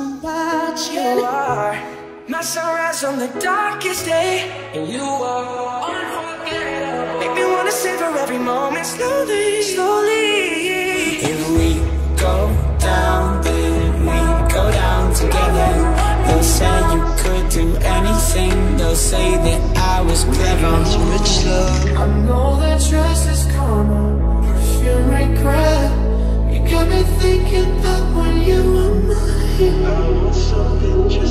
What. You are my sunrise on the darkest day, and you are unforgettable. Make me wanna savor every moment slowly, slowly. If we go down, then we go down together. They'll say you could do anything. They'll say that I was clever. Rich love. I know that dress is karma, perfume regret. You got me thinking that. Just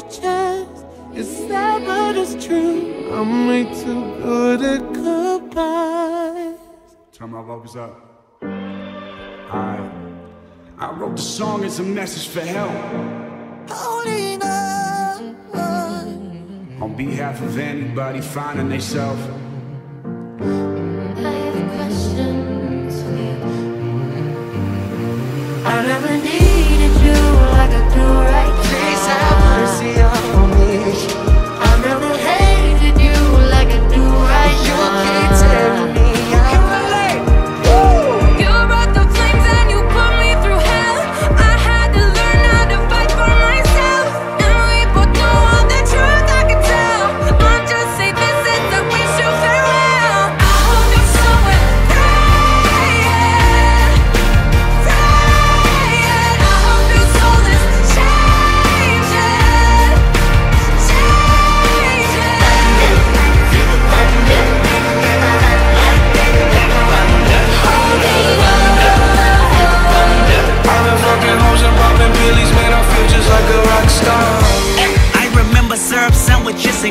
a chance. It's sad, but it's true. I'm way too good at goodbyes. Turn my vocals up. I I wrote the song as a message for help. Holding on. On behalf of anybody finding themselves. I have questions.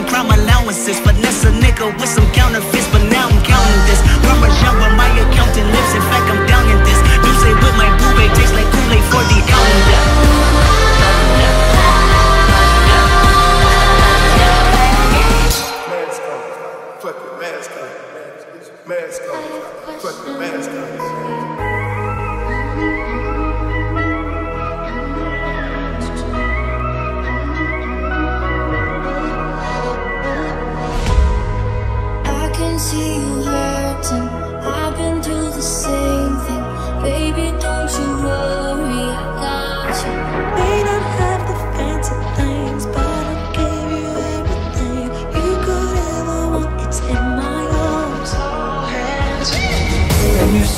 Crime allowances Finesse a nigga with some counterfeits But now I'm counting this Parmesan with my accountant lips In fact, I'm down in this Deuce with my boobay Tastes like Kool-Aid for the calendar Mask off. Fuck the mask off. Fuck the mask off.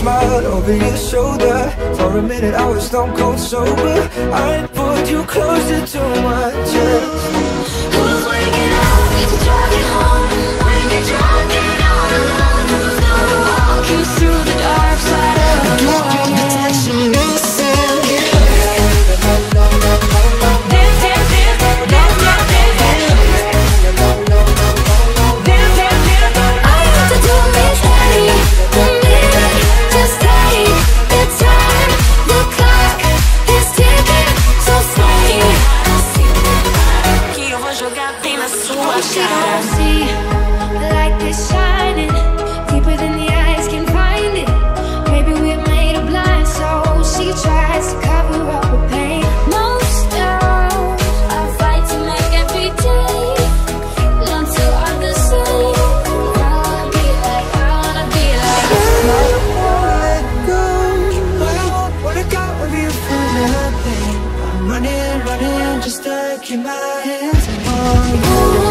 smile over your shoulder. For a minute I was stone cold sober. I pulled you closer to my chest. just stuck in my hands. Oh,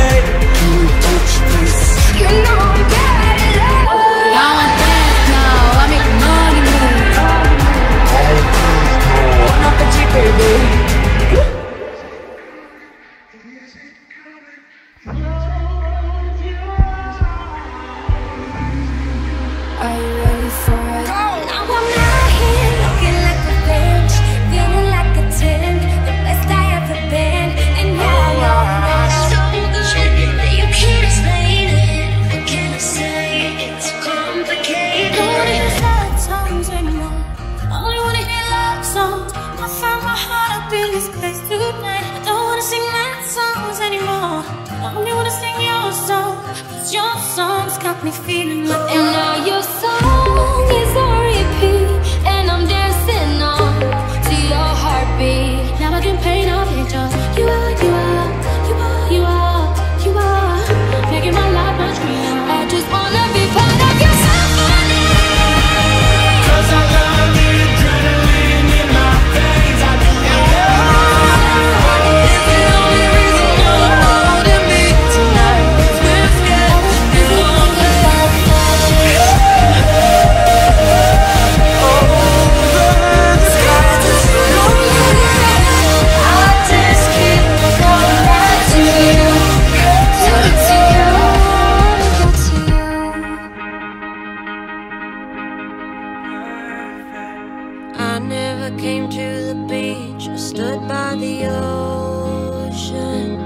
I never came to the beach, I stood by the ocean.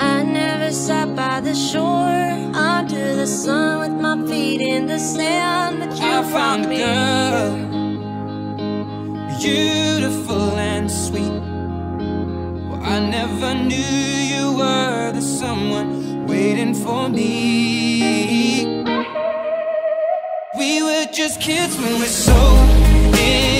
I never sat by the shore, under the sun with my feet in the sand. But you I found a girl, beautiful and sweet. Well, I never knew you were the someone waiting for me. We were just kids when we were so in